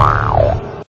Wow.